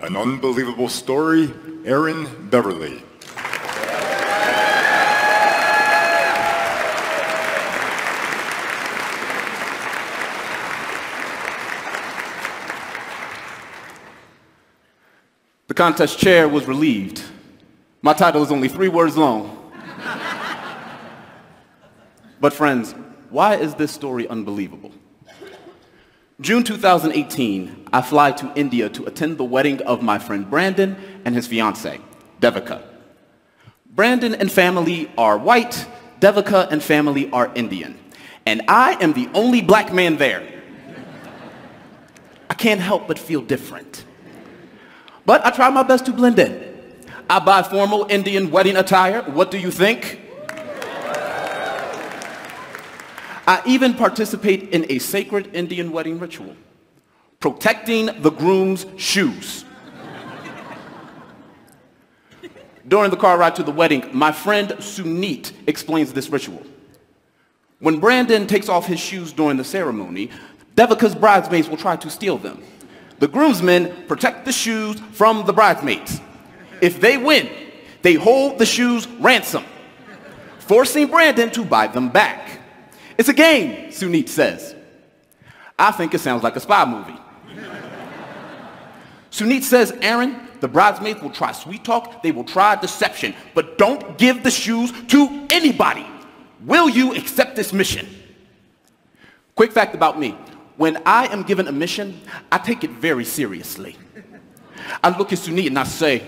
An unbelievable story, Aaron Beverly. The contest chair was relieved. My title is only three words long. but friends, why is this story unbelievable? June 2018, I fly to India to attend the wedding of my friend Brandon and his fiancée, Devika. Brandon and family are white, Devika and family are Indian. And I am the only black man there. I can't help but feel different. But I try my best to blend in. I buy formal Indian wedding attire. What do you think? I even participate in a sacred Indian wedding ritual, protecting the groom's shoes. During the car ride to the wedding, my friend Sunit explains this ritual. When Brandon takes off his shoes during the ceremony, Devika's bridesmaids will try to steal them. The groomsmen protect the shoes from the bridesmaids. If they win, they hold the shoes ransom, forcing Brandon to buy them back. It's a game, Sunit says. I think it sounds like a spy movie. Sunit says, Aaron, the bridesmaids will try sweet talk, they will try deception, but don't give the shoes to anybody. Will you accept this mission? Quick fact about me. When I am given a mission, I take it very seriously. I look at Sunit and I say,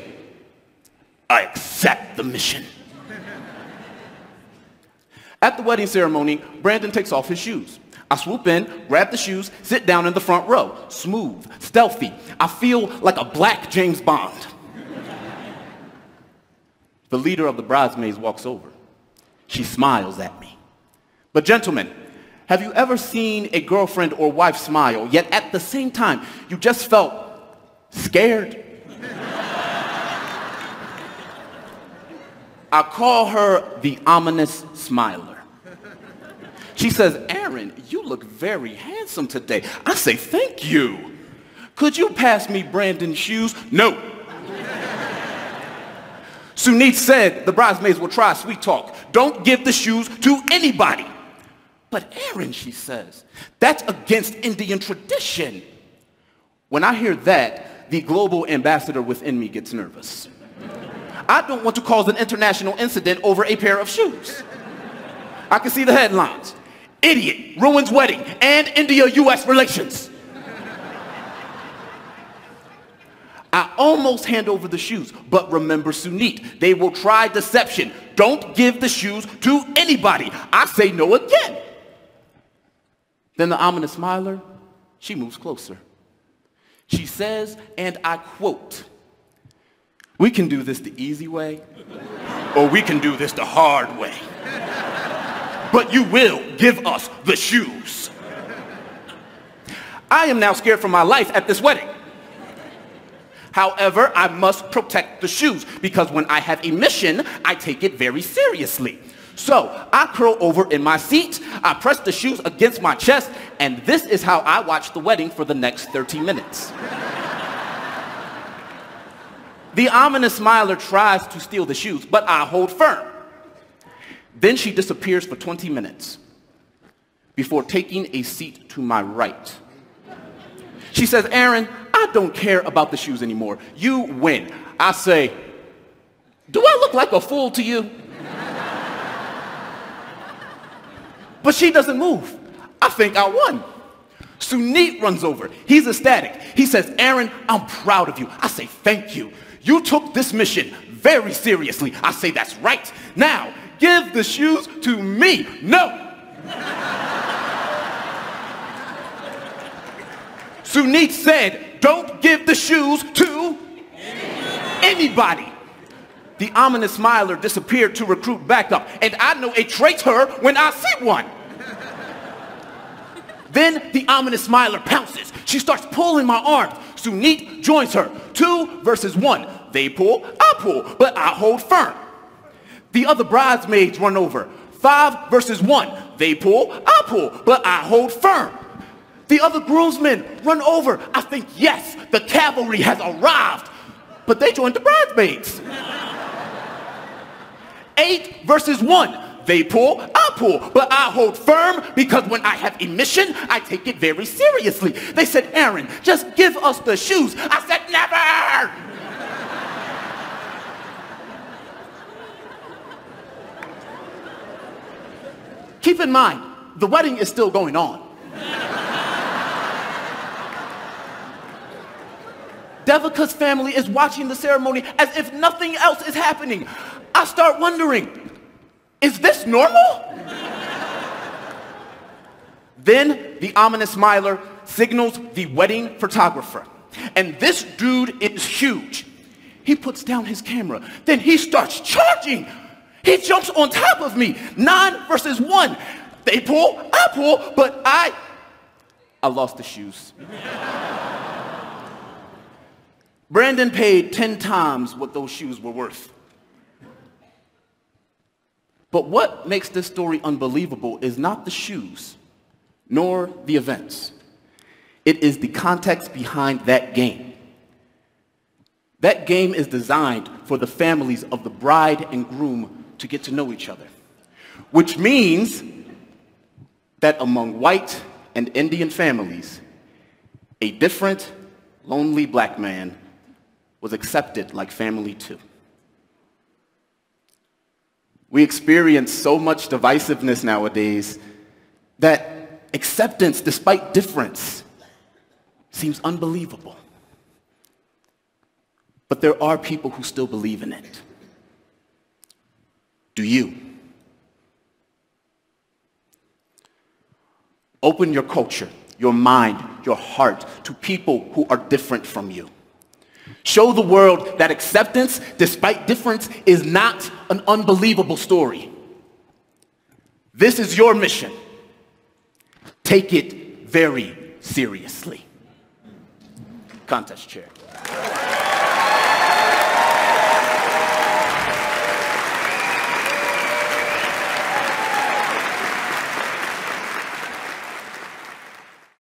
I accept the mission. At the wedding ceremony, Brandon takes off his shoes. I swoop in, grab the shoes, sit down in the front row. Smooth, stealthy. I feel like a black James Bond. the leader of the bridesmaids walks over. She smiles at me. But gentlemen, have you ever seen a girlfriend or wife smile, yet at the same time, you just felt scared? I call her the ominous smiler. She says, Aaron, you look very handsome today. I say, thank you. Could you pass me Brandon's shoes? No. Sunit said the bridesmaids will try sweet talk. Don't give the shoes to anybody. But Aaron, she says, that's against Indian tradition. When I hear that, the global ambassador within me gets nervous. I don't want to cause an international incident over a pair of shoes. I can see the headlines. Idiot ruins wedding and India-US relations. I almost hand over the shoes, but remember Sunit. They will try deception. Don't give the shoes to anybody. I say no again. Then the ominous smiler, she moves closer. She says, and I quote, we can do this the easy way, or we can do this the hard way. But you will give us the shoes. I am now scared for my life at this wedding. However, I must protect the shoes because when I have a mission, I take it very seriously. So I curl over in my seat, I press the shoes against my chest, and this is how I watch the wedding for the next 30 minutes. The ominous smiler tries to steal the shoes, but I hold firm. Then she disappears for 20 minutes before taking a seat to my right. She says, Aaron, I don't care about the shoes anymore. You win. I say, do I look like a fool to you? but she doesn't move. I think I won. Sunit runs over. He's ecstatic. He says, Aaron, I'm proud of you. I say, thank you. You took this mission very seriously. I say, that's right. Now, give the shoes to me. No. Sunit said, don't give the shoes to anybody. The ominous smiler disappeared to recruit backup, and I know a traitor when I see one. Then the ominous smiler pounces. She starts pulling my arms. Sunit joins her. Two versus one. They pull, I pull, but I hold firm. The other bridesmaids run over. Five versus one. They pull, I pull, but I hold firm. The other groomsmen run over. I think, yes, the cavalry has arrived. But they joined the bridesmaids. Eight versus one. They pull, I pull, but I hold firm because when I have a mission, I take it very seriously. They said, Aaron, just give us the shoes. I said, never! Keep in mind, the wedding is still going on. Devika's family is watching the ceremony as if nothing else is happening. I start wondering, is this normal? then the ominous smiler signals the wedding photographer. And this dude is huge. He puts down his camera. Then he starts charging. He jumps on top of me. Nine versus one. They pull, I pull, but I, I lost the shoes. Brandon paid 10 times what those shoes were worth. But what makes this story unbelievable is not the shoes, nor the events. It is the context behind that game. That game is designed for the families of the bride and groom to get to know each other, which means that among white and Indian families, a different, lonely black man was accepted like family too. We experience so much divisiveness nowadays that acceptance despite difference seems unbelievable. But there are people who still believe in it. Do you? Open your culture, your mind, your heart to people who are different from you. Show the world that acceptance, despite difference, is not an unbelievable story. This is your mission. Take it very seriously. Contest chair.